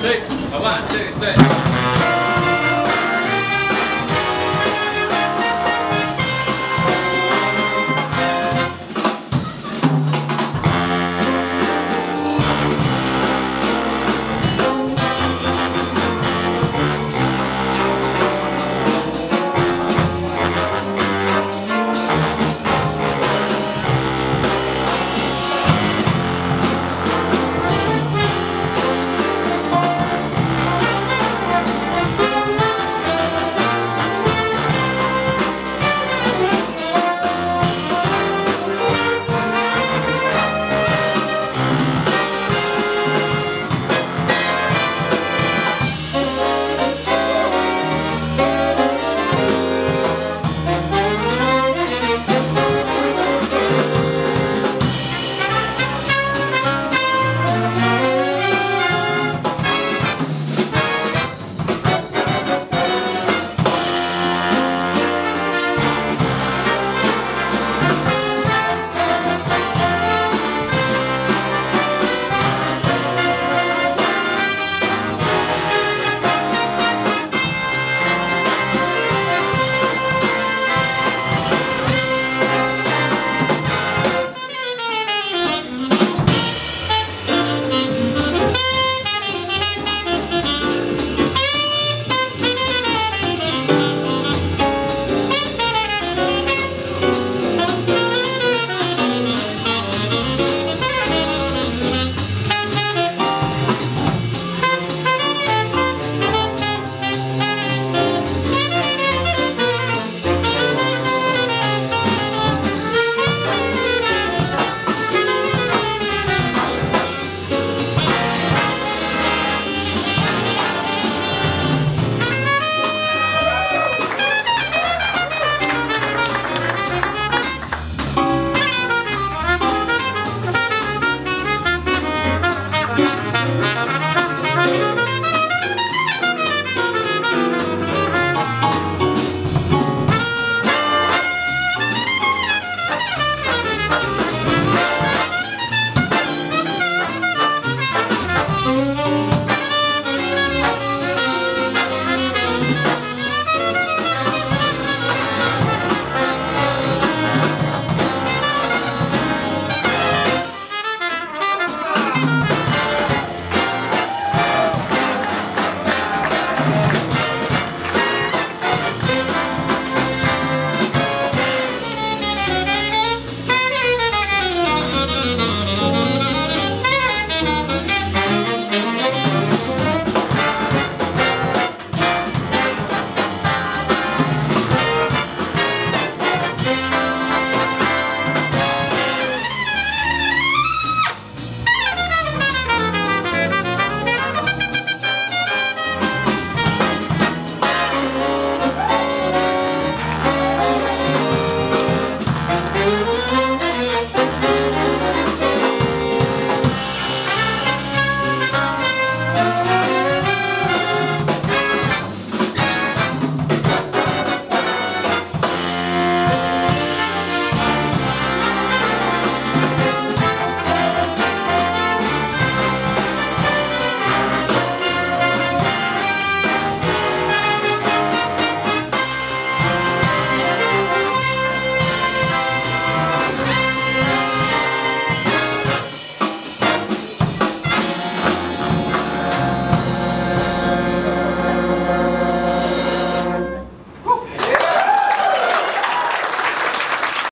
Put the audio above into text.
对，好吧，对对。